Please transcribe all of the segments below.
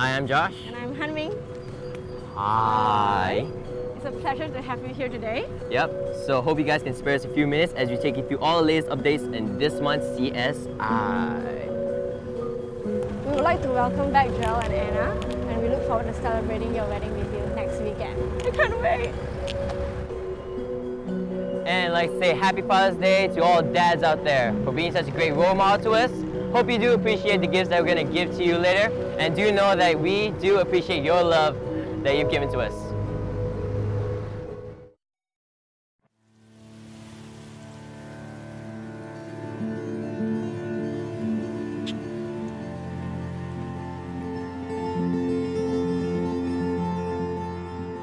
Hi, I'm Josh. And I'm Hanming. Hi. It's a pleasure to have you here today. Yep, so hope you guys can spare us a few minutes as we take you through all the latest updates in this month's CSI. We would like to welcome back Joel and Anna, and we look forward to celebrating your wedding with you next weekend. I can't wait! And like to say happy Father's Day to all dads out there for being such a great role model to us. Hope you do appreciate the gifts that we're going to give to you later. And do know that we do appreciate your love that you've given to us.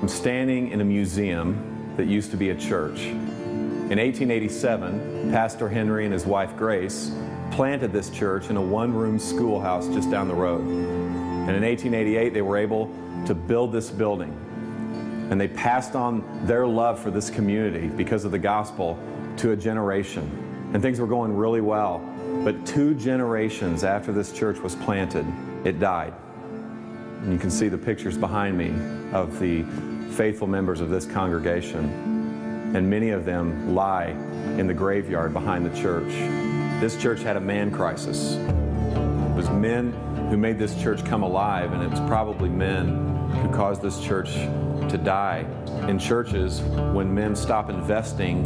I'm standing in a museum that used to be a church. In 1887, Pastor Henry and his wife Grace planted this church in a one room schoolhouse just down the road. And in 1888, they were able to build this building. And they passed on their love for this community because of the gospel to a generation. And things were going really well. But two generations after this church was planted, it died. And you can see the pictures behind me of the faithful members of this congregation. And many of them lie in the graveyard behind the church. This church had a man crisis. It was men who made this church come alive, and it was probably men who caused this church to die. In churches, when men stop investing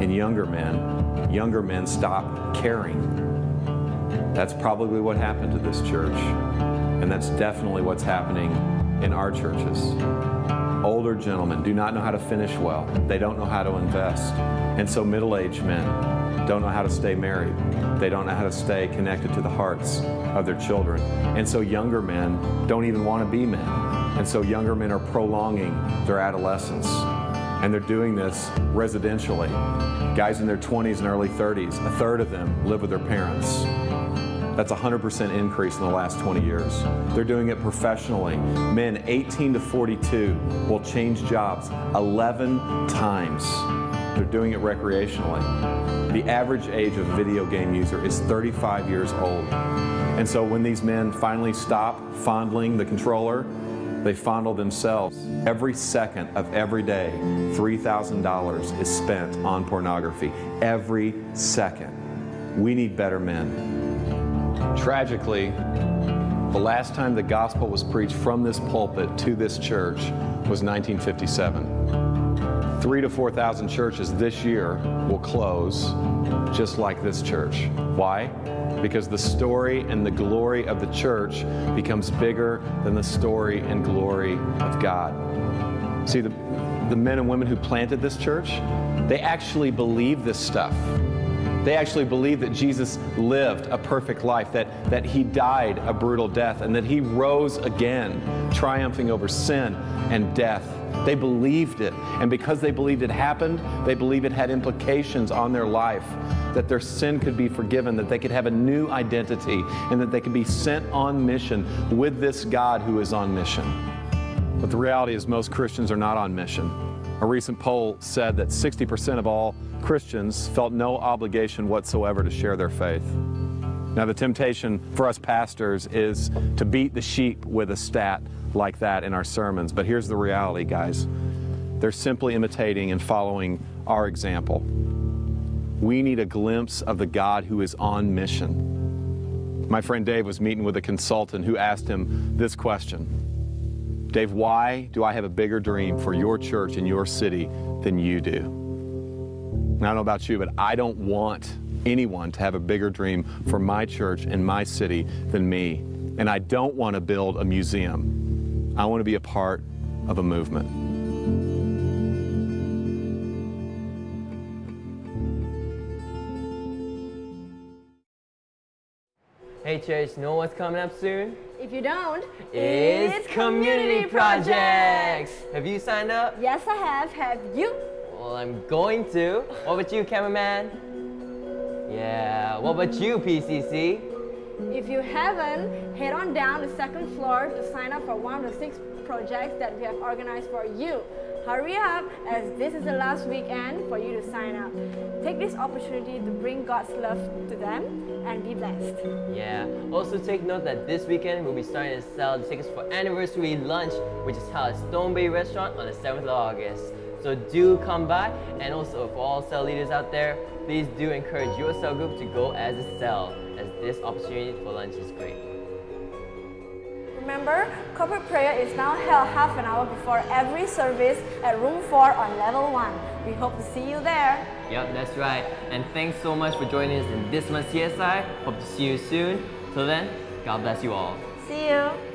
in younger men, younger men stop caring. That's probably what happened to this church. And that's definitely what's happening in our churches. Older gentlemen do not know how to finish well. They don't know how to invest. And so middle aged men don't know how to stay married. They don't know how to stay connected to the hearts of their children. And so younger men don't even want to be men. And so younger men are prolonging their adolescence. And they're doing this residentially. Guys in their 20s and early 30s, a third of them live with their parents. That's a 100% increase in the last 20 years. They're doing it professionally. Men 18 to 42 will change jobs 11 times. They're doing it recreationally. The average age of a video game user is 35 years old. And so when these men finally stop fondling the controller, they fondle themselves. Every second of every day, $3,000 is spent on pornography. Every second. We need better men. Tragically, the last time the gospel was preached from this pulpit to this church was 1957. Three to 4,000 churches this year will close just like this church. Why? Because the story and the glory of the church becomes bigger than the story and glory of God. See, the, the men and women who planted this church, they actually believe this stuff. They actually believe that Jesus lived a perfect life, that, that he died a brutal death, and that he rose again, triumphing over sin and death. They believed it. And because they believed it happened, they believe it had implications on their life, that their sin could be forgiven, that they could have a new identity, and that they could be sent on mission with this God who is on mission. But the reality is, most Christians are not on mission. A recent poll said that 60% of all Christians felt no obligation whatsoever to share their faith. Now, the temptation for us pastors is to beat the sheep with a stat like that in our sermons. But here's the reality, guys they're simply imitating and following our example. We need a glimpse of the God who is on mission. My friend Dave was meeting with a consultant who asked him this question Dave, why do I have a bigger dream for your church and your city than you do? And I don't know about you, but I don't want anyone to have a bigger dream for my church and my city than me. And I don't want to build a museum. I want to be a part of a movement. Hey Chase, know what's coming up soon? If you don't, It's community projects. Have you signed up? Yes, I have. Have you? Well, I'm going to. What about you, cameraman? Yeah. What about you, PCC? If you haven't, head on down to second floor to sign up for one of the six projects that we have organized for you. Hurry up, as this is the last weekend for you to sign up. Take this opportunity to bring God's love to them and be blessed. Yeah. Also take note that this weekend we'll be starting to sell tickets for anniversary lunch, which is held at Stone Bay Restaurant on the 7th of August. So do come by, and also for all cell leaders out there, please do encourage your cell group to go as a cell, as this opportunity for lunch is great. Remember, corporate prayer is now held half an hour before every service at room 4 on level 1. We hope to see you there. Yep, that's right. And thanks so much for joining us in this month's CSI. Hope to see you soon. Till then, God bless you all. See you.